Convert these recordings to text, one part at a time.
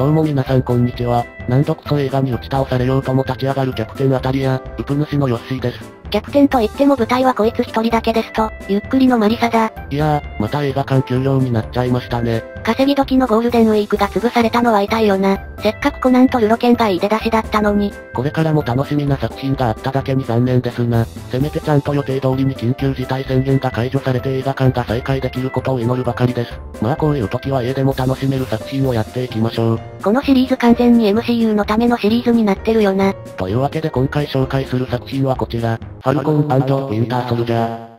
どうも皆さんこんにちは。何度こそ映画に打ち倒されようとも立ち上がるキャプテンあたりや、ウプ主のヨッシーです。逆転と言っても舞台はこいつ一人だけですと、ゆっくりのマリサだ。いやー、また映画館休業になっちゃいましたね。稼ぎ時のゴールデンウィークが潰されたのは痛いよな。せっかくコナンとルロケンがいい出だしだったのに。これからも楽しみな作品があっただけに残念ですな。せめてちゃんと予定通りに緊急事態宣言が解除されて映画館が再開できることを祈るばかりです。まあこういう時は家でも楽しめる作品をやっていきましょう。このシリーズ完全に MCU のためのシリーズになってるよな。というわけで今回紹介する作品はこちら。ファルコンウィンターソルジャー。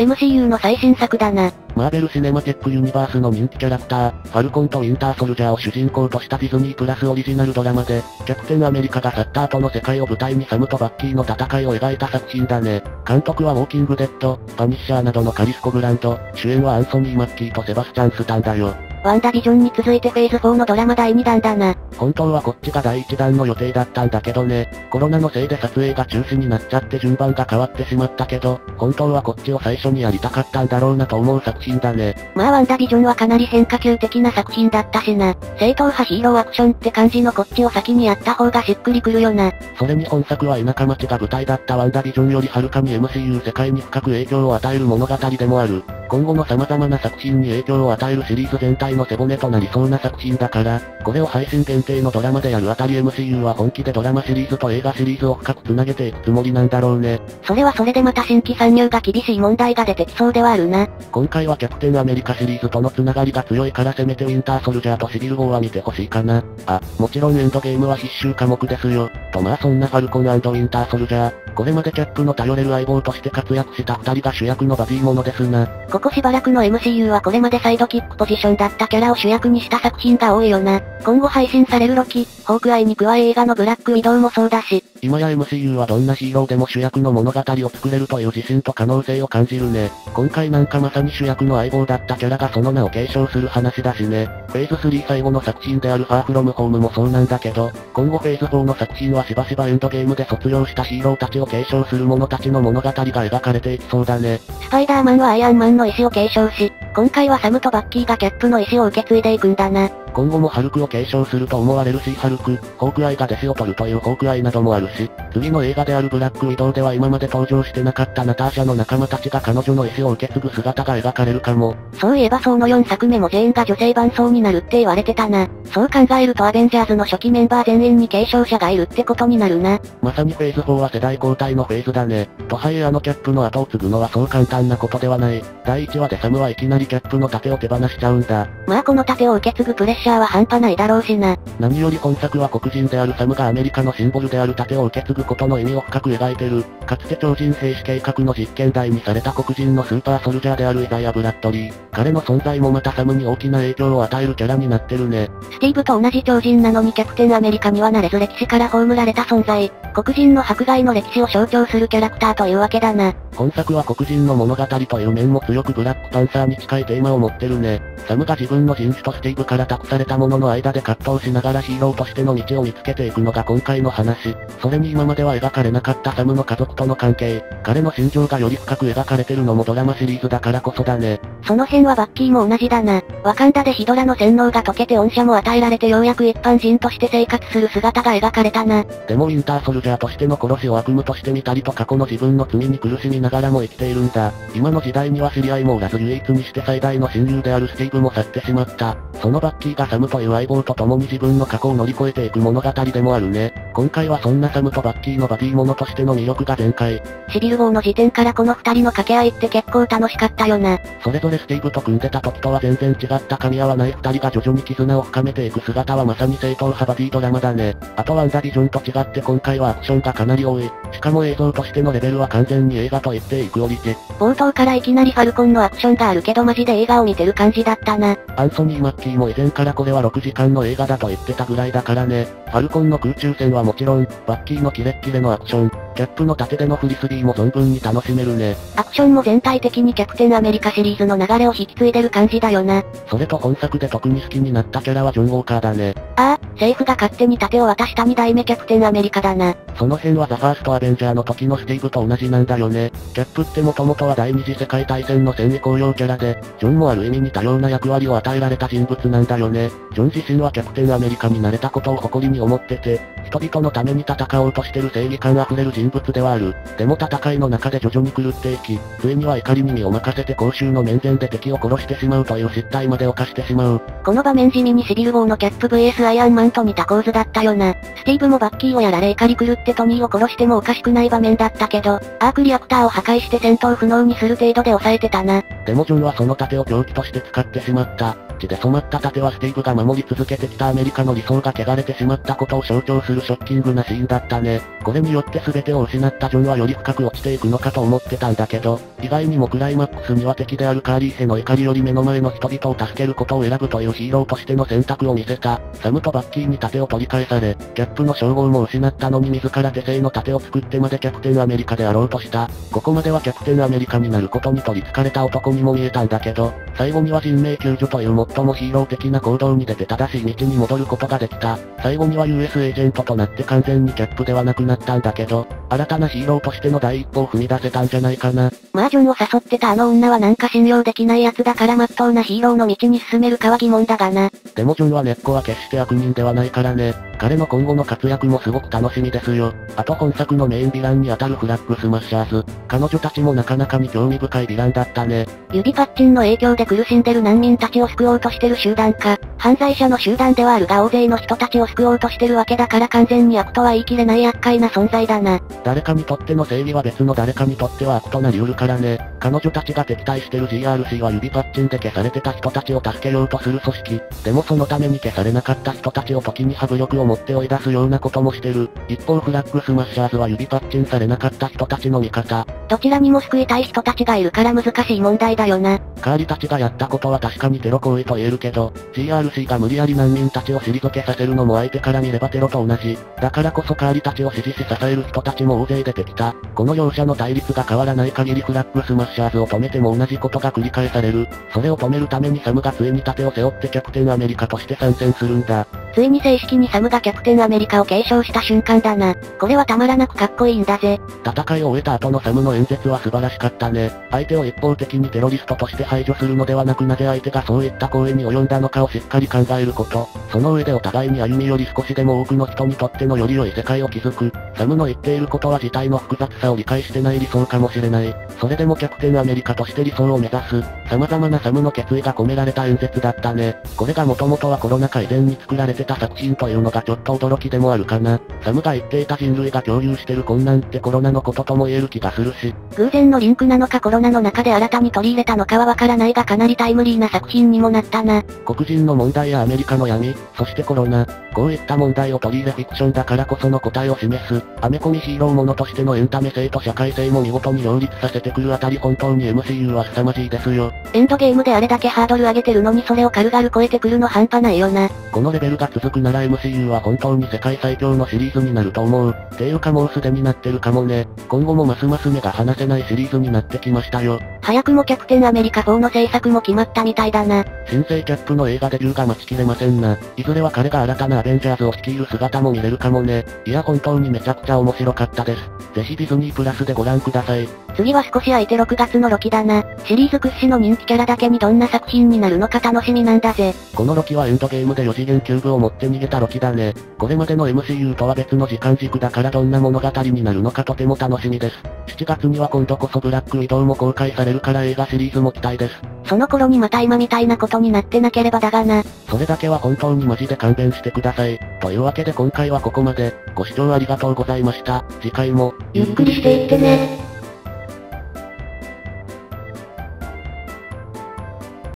MCU の最新作だな。マーベル・シネマティック・ユニバースの人気キャラクター、ファルコンとウィンターソルジャーを主人公としたディズニープラスオリジナルドラマで、キャプテンアメリカが去った後の世界を舞台にサムとバッキーの戦いを描いた作品だね。監督はウォーキングデッド、パニッシャーなどのカリスコ・グランド、主演はアンソニー・マッキーとセバスチャン・スタンだよ。ワンダビジョンに続いてフェーズ4のドラマ第2弾だな。本当はこっちが第1弾の予定だったんだけどね。コロナのせいで撮影が中止になっちゃって順番が変わってしまったけど、本当はこっちを最初にやりたかったんだろうなと思う作品だね。まあワンダビジョンはかなり変化球的な作品だったしな。正統派ヒーローアクションって感じのこっちを先にやった方がしっくりくるよな。それに本作は田舎町が舞台だったワンダビジョンよりはるかに MCU 世界に深く影響を与える物語でもある。今後の様々な作品に影響を与えるシリーズ全体の背骨となりそうな作品だから、これを配信限定のドラマでやるあたり MCU は本気でドラマシリーズと映画シリーズを深く繋げていくつもりなんだろうね。それはそれでまた新規参入が厳しい問題が出てきそうではあるな。今回はキャプテンアメリカシリーズとの繋がりが強いからせめてウィンターソルジャーとシビル号は見てほしいかな。あ、もちろんエンドゲームは必修科目ですよ。とまあそんなファルコンウィンターソルジャー。これまでキャップの頼れる相棒として活躍した二人が主役のバディものですな。ここしばらくの MCU はこれまでサイドキックポジションだったキャラを主役にした作品が多いよな。今後配信されるロキ、ホークアイに加え映画のブラックウィドウもそうだし。今や MCU はどんなヒーローでも主役の物語を作れるという自信と可能性を感じるね。今回なんかまさに主役の相棒だったキャラがその名を継承する話だしね。フェーズ3最後の作品であるファーフロムホームもそうなんだけど、今後フェーズ4の作品はしばしばエンドゲームで卒業したヒーローたちを継承する者たちの物語が描かれていきそうだね。スパイダーマンはアイアンマンの意志を継承し、今回はサムとバッキーがキャップの意志を受け継いでいくんだな。今後もハルクを継承すると思われるしハルク、ホークアイが弟子を取るというホークアイなどもあるし、次の映画であるブラックウィドウでは今まで登場してなかったナターシャの仲間たちが彼女の意志を受け継ぐ姿が描かれるかも。そういえばその4作目も全員が女性伴奏になるって言われてたな。そう考えるとアベンジャーズの初期メンバー全員に継承者がいるってことになるな。まさにフェーズ4は世代交代のフェーズだね。とはいえあのキャップの後を継ぐのはそう簡単なことではない。第1話でサムはいきなりキャップの盾を手放しちゃうんだ。まあこの盾を受け継ぐプレッシャーは半端ないだろうしな。何より本作は黒人であるサムがアメリカのシンボルである盾を受け継ぐことの意味を深く描いてる。かつて超人兵士計画の実験台にされた黒人のスーパーソルジャーであるイザヤ・ブラッドリー。彼の存在もまたサムに大きな影響を与えるキャラになってるね。スティーブと同じ超人なのにキャプテンアメリカにはなれず歴史から葬られた存在。黒人の迫害の歴史を象徴するキャラクターというわけだな。本作は黒人の物語という面も強くブラックパンサーに近いテーマを持ってるね。サムが自分の人種とスティーブから託されたものの間で葛藤しながらヒーローとしての道を見つけていくのが今回の話。それに今までは描かれなかったサムの家族との関係、彼の心情がより深く描かれてるのもドラマシリーズだからこそだね。その辺はバッキーも同じだな。ワカンダでヒドラの洗脳が解けて恩赦も与えられてようやく一般人として生活する姿が描かれたな。でもウィンターソルジャーとしての殺しを悪夢として見たりと過去の自分の罪に苦しみながらも生きているんだ。今の時代には知り合いもおらず唯一にして最大の親友であるスティーブも去ってしまった。そのバッキーがサムという相棒と共に自分の過去を乗り越えていく物語でもあるね。今回はそんなサムとバッキーのバディモノとしての魅力が全開。シビル号の時点からこの二人の掛け合いって結構楽しかったよな。それぞれスティーブと組んでた時とは全然違った噛み合わない二人が徐々に絆を深めていく姿はまさに正統派バディドラマだね。あとワンダビジョンと違って今回はアクションがかなり多い。しかも映像としてのレベルは完全に映画と言っていいクオリティ。冒頭からいきなりファルコンのアクションがあるけどマジで映画を見てる感じだったな。アンソニー・マッキーも以前からこれは6時間の映画だと言ってたぐらいだからね。ファルコンの空中戦はもちろん、バッキーのキレッキレのアクション、キャップの盾でのフリスビーも存分に楽しめるね。アクションも全体的にキャプテンアメリカシリーズの流れを引き継いでる感じだよな。それと本作で特に好きになったキャラはジョン・ウォーカーだね。ああ、政府が勝手に盾を渡した2代目キャプテンアメリカだな。その辺はザファーストアベンジャーの時のスティーブと同じなんだよね。キャップってもともとは第二次世界大戦の戦意高揚キャラで、ジョンもある意味に多様な役割を与えられた人物なんだよね。ジョン自身はキャプテンアメリカになれたことを誇りに思ってて、人々のために戦おうとしてる正義感あふれる人物ではある。でも戦いの中で徐々に狂っていき、ついには怒りに身を任せて公衆の面前で敵を殺してしまうという失態まで犯してしまう。この場面地味にシビル号のキャップ VS アイアンマンと似た構図だったよな。スティーブもバッキーをやられ怒り狂ってトニーを殺してもおかしくない場面だったけど、アークリアクターを破壊して戦闘不能にする程度で抑えてたな。でもジョンはその盾を凶器として使ってしまった。で染まった盾はスティーブが守り続けてきたアメリカの理想が汚れてしまったことを象徴するショッキングなシーンだったね。これによって全てを失ったジョンはより深く落ちていくのかと思ってたんだけど、意外にもクライマックスには敵であるカーリーヘの怒りより目の前の人々を助けることを選ぶというヒーローとしての選択を見せた。サムとバッキーに盾を取り返され、キャップの称号も失ったのに自ら手製の盾を作ってまでキャプテンアメリカであろうとした。ここまではキャプテンアメリカになることに取り憑かれた男にも見えたんだけど、最後には人命救助という最もヒーロー的な行動に出て正しい道に戻ることができた。最後には US エージェントとなって完全にキャップではなくなったんだけど、新たなヒーローとしての第一歩を踏み出せたんじゃないかな。マージョンを誘ってたあの女はなんか信用できない奴だから真っ当なヒーローの道に進めるかは疑問だがな。でもジョンは根っこは決して悪人ではないからね。彼の今後の活躍もすごく楽しみですよ。あと本作のメインヴィランに当たるフラッグスマッシャーズ。彼女たちもなかなかに興味深いヴィランだったね。指パッチンの影響で苦しんでる難民たちを救おうとしてる集団か。犯罪者の集団ではあるが大勢の人たちを救おうとしてるわけだから完全に悪とは言い切れない厄介な存在だな。誰かにとっての正義は別の誰かにとっては悪となり得るからね。彼女たちが敵対してる GRC は指パッチンで消されてた人たちを助けようとする組織。でもそのために消されなかった人たちを時にハブ力を持って追い出すようなこともしてる。一方フラッグスマッシャーズは指パッチンされなかった人たちの味方。どちらにも救いたい人たちがいるから難しい問題だよな。カーリたちがやったことは確かにテロ行為と言えるけど、GRC が無理やり難民たちを退けさせるのも相手から見ればテロと同じ。だからこそカーリたちを支持し支える人たちも大勢出てきた。この両者の対立が変わらない限りフラッグスマッシャーズを止めても同じことが繰り返される。それを止めるためにサムがついに盾を背負ってキャプテンアメリカとして参戦するんだ。ついに正式にサムがキャプテンアメリカを継承した瞬間だな。これはたまらなくかっこいいんだぜ。戦いを終えた後のサムの演説は素晴らしかったね。相手を一方的にテロリストとして排除するのではなくなぜ相手がそういった行為に及んだのかをしっかり考えること。その上でお互いに歩み寄り少しでも多くの人にとってのより良い世界を築く。サムの言っていることは事態の複雑さを理解してない理想かもしれない。それでもキャプテンアメリカとして理想を目指す。様々なサムの決意が込められた演説だったね。これがもともとはコロナ禍以前に作られてた作品というのがちょっと驚きでもあるかな。サムが言っていた人類が共有してる困難ってコロナのこととも言える気がするし。偶然のリンクなのかコロナの中で新たに取り入れたのかはわからないがかなりタイムリーな作品にもなったな。黒人の問題やアメリカの闇、そしてコロナ、こういった問題を取り入れフィクションだからこその答えを示す、アメコミヒーローものとしてのエンタメ性と社会性も見事に両立させてくるあたり本当に MCU は凄まじいですよ。エンドゲームであれだけハードル上げてるのにそれを軽々超えてくるの半端ないよな。このレベルが続くなら MCU はは本当に世界最強のシリーズになると思う。ていうかもうすでになってるかもね。今後もますます目が離せないシリーズになってきましたよ。早くもキャプテンアメリカ4の制作も決まったみたいだな。新生キャップの映画デビューが待ちきれませんな。いずれは彼が新たなアベンジャーズを率いる姿も見れるかもね。いや本当にめちゃくちゃ面白かったです。ぜひディズニープラスでご覧ください。次は少し空いて6月のロキだな。シリーズ屈指の人気キャラだけにどんな作品になるのか楽しみなんだぜ。このロキはエンドゲームで4次元キューブを持って逃げたロキだね。これまでの MCU とは別の時間軸だからどんな物語になるのかとても楽しみです。7月には今度こそブラックウィドウも公開されるから映画シリーズも期待です。その頃にまた今みたいなことになってなければだがな。それだけは本当にマジで勘弁してください。というわけで今回はここまで。ご視聴ありがとうございました。次回も、ゆっくりしていってね。